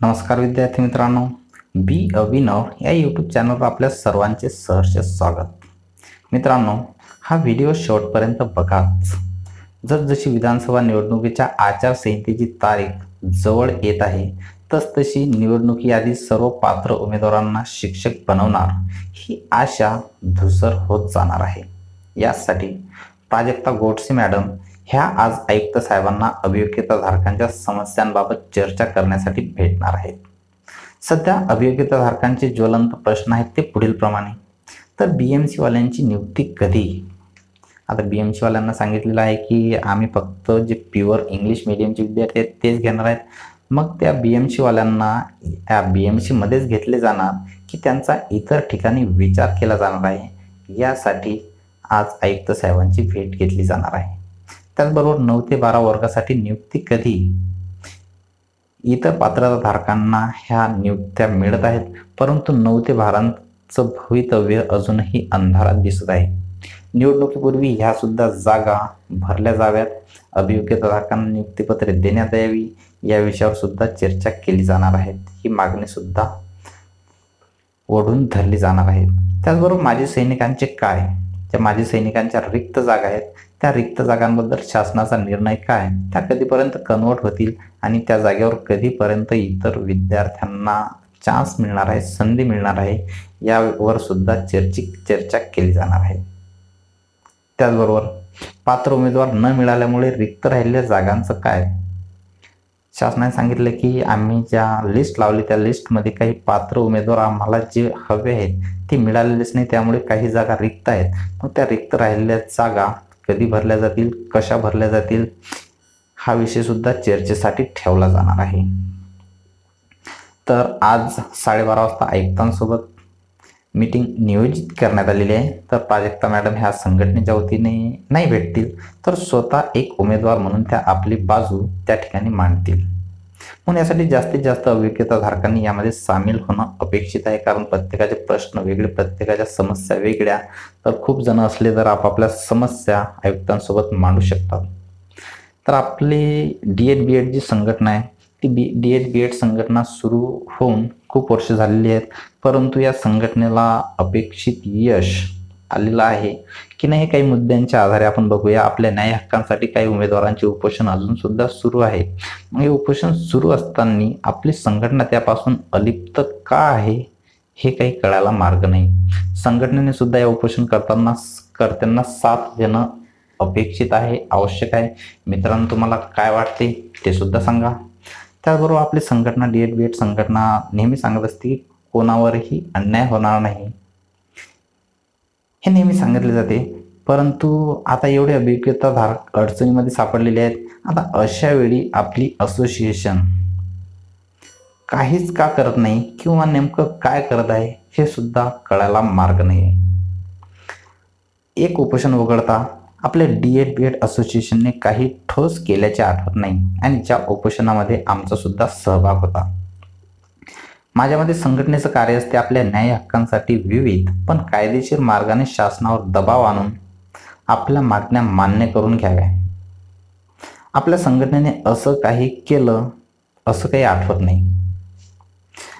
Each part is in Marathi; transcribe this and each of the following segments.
नमस्कार विद्यार्थी मित्रांनो बी अभिनव या यूट्यूब चॅनलवर आपल्या सर्वांचे सहर्ष स्वागत. मित्रांनो हा व्हिडिओ शेवटपर्यंत बघाच. जसजशी विधानसभा निवडणुकीच्या आचारसंहितेची तारीख जवळ येत आहे तसतशी निवडणुकी यादी सर्व पात्र उमेदवारांना शिक्षक बनवणार ही आशा धुसर होत जाणार आहे. यासाठी प्राजक्ता गोडसे मॅडम ह्या आज आयुक्त साहेबांना अभियोग्यताधारकांच्या समस्यांबाबत चर्चा करण्यासाठी भेटणार आहेत. सध्या अभियोग्यताधारकांचे ज्वलंत प्रश्न आहेत ते पुढील प्रमाणे. तर बी एम सीवाल्यांची नियुक्ती कधी? आता बी एम सीवाल्यांना सांगितलेलं आहे की आम्ही फक्त जे प्युअर इंग्लिश मिडियमचे विद्यार्थी आहेत तेच घेणार आहेत. मग त्या बी एम सीवाल्यांना या बी एम सीमध्येच घेतले जाणार की त्यांचा इतर ठिकाणी विचार केला जाणार आहे? यासाठी आज आयुक्त साहेबांची भेट घेतली जाणार आहे. त्याचबरोबर नऊ ते बारा वर्गासाठी नियुक्ती कधी? इतर पात्रताधारकांना ह्या नियुक्त्या मिळत आहेत परंतु नऊ ते बारांचं भवितव्य अजूनही अंधारात दिसत आहे. निवडणुकीपूर्वी ह्या सुद्धा जागा भरल्या जाव्यात. अभियोग्यताधारकांना नियुक्तीपत्रे देण्यात यावी या विषयावर सुद्धा चर्चा केली जाणार आहे. ही मागणी सुद्धा ओढून धरली जाणार आहे. त्याचबरोबर माजी सैनिकांचे काय? ज्या माजी सैनिकांच्या रिक्त जागा आहेत त्या रिक्त जागांबद्दल शासनाचा निर्णय काय? त्या कधीपर्यंत कन्वर्ट होतील आणि त्या जागेवर कधीपर्यंत इतर विद्यार्थ्यांना चान्स मिळणार आहे संधी मिळणार आहे यावर सुद्धा चर्ची चर्चा केली जाणार आहे. त्याचबरोबर पात्र उमेदवार न मिळाल्यामुळे रिक्त राहिलेल्या जागांचं काय? शासनाने सांगितलं की आम्ही ज्या लिस्ट लावली त्या लिस्टमध्ये काही पात्र उमेदवार आम्हाला जे हवे आहेत ते मिळालेलेच नाही. त्यामुळे काही जागा रिक्त आहेत. मग त्या रिक्त राहिलेल्या जागा कधी भरल्या जातील कशा भरल्या जातील हा विषय सुद्धा चर्चेसाठी ठेवला जाणार आहे. तर आज साडेबारा वाजता आयुक्तांसोबत मीटिंग नियोजित करण्यात आलेली आहे. तर प्राजक्ता मॅडम ह्या संघटनेच्या वतीने नाही भेटतील तर स्वतः एक उमेदवार म्हणून त्या आपली बाजू त्या ठिकाणी मांडतील. म्हणून यासाठी जास्तीत जास्त धारकांनी यामध्ये सामील होणं अपेक्षित आहे. कारण प्रत्येकाचे प्रश्न वेगळे प्रत्येकाच्या समस्या वेगळ्या. तर खूप जण असले तर आपापल्या समस्या आयुक्तांसोबत मांडू शकतात. तर आपली डी एड बी एड जी संघटना आहे ती B D Ed B Ed संघटना सुरू होऊन खूप वर्ष झालेली आहेत. परंतु या संघटनेला अपेक्षित यश आलेलं आहे. की नाही काही मुद्द्यांच्या आधारे आपण बघूया. आपल्या न्याय हक्कांसाठी काही उमेदवारांचे उपोषण अजून सुद्धा सुरू आहे. मग हे उपोषण सुरू असताना आपली संघटना त्यापासून अलिप्त का आहे हे काही कळायला मार्ग नाही. संघटनेने सुद्धा या उपोषण करताना कर्त्यांना साथ देणं अपेक्षित आहे आवश्यक आहे. मित्रांनो तुम्हाला काय वाटते ते सुद्धा सांगा. त्याचबरोबर आपली संघटना डी एड बी एड संघटना नेहमी सांगत असते की कोणावरही अन्याय होणार नाही. हे नेहमी सांगितले जाते. परंतु आता एवढे अभिज्ञताधारक अडचणीमध्ये सापडलेले आहेत. आता अशा वेळी आपली असोसिएशन काहीच का करत नाही किंवा नेमकं काय करत आहे हे सुद्धा कळायला मार्ग नाही आहे एक उपोषण वगळता आपल्या डी एड बी एड असोसिएशनने काही ठोस केल्याचे आठवत नाही आणि ज्या उपोषणामध्ये आमचा सुद्धा सहभाग होता. माझ्यामध्ये संघटनेचं कार्य असते आपल्या न्याय हक्कांसाठी विविध पण कायदेशीर मार्गाने शासनावर दबाव आणून आपल्या मागण्या मान्य करून घ्याव्या. आपल्या संघटनेने असं काही केलं असं काही आठवत नाही.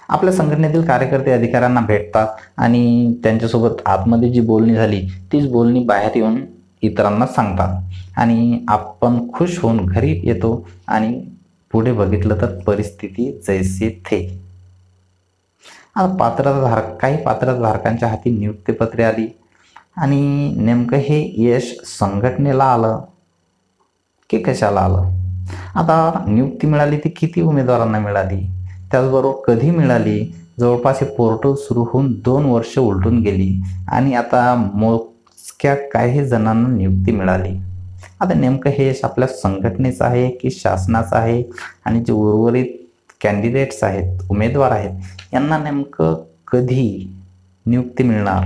आपल्या संघटनेतील कार्यकर्ते अधिकाऱ्यांना भेटतात आणि त्यांच्यासोबत आतमध्ये जी बोलणी झाली तीच बोलणी बाहेर येऊन इतरांना सांगतात. आणि आपण खुश होऊन घरी येतो आणि पुढे बघितलं तर परिस्थिती जैसे थे. आता पात्रताधारक काही पात्रताधारकांच्या हाती नियुक्तीपत्रे आली. आणि नेमकं हे यश संघटनेला आलं की कशाला आलं? आता नियुक्ती मिळाली ती किती उमेदवारांना मिळाली? त्याचबरोबर कधी मिळाली? जवळपास हे पोर्टल सुरू होऊन दोन वर्ष उलटून गेली. आणि आता मोजक्या काही जणांना नियुक्ती मिळाली. आता नेमकं हे यश आपल्या संघटनेचं आहे की शासनाचं आहे? आणि जे उर्वरित कॅन्डिडेट्स आहेत उमेदवार आहेत यांना नेमकं कधी नियुक्ती मिळणार?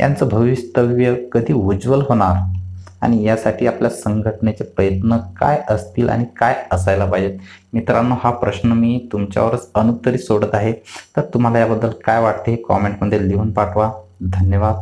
यांचं भवितव्य कधी उज्ज्वल होणार? आणि यासाठी आपल्या संघटनेचे प्रयत्न काय असतील आणि काय असायला पाहिजेत? मित्रांनो हा प्रश्न मी तुमच्यावरच अनुत्तरी सोडत आहे. तर तुम्हाला याबद्दल काय वाटते कॉमेंटमध्ये लिहून पाठवा. धन्यवाद.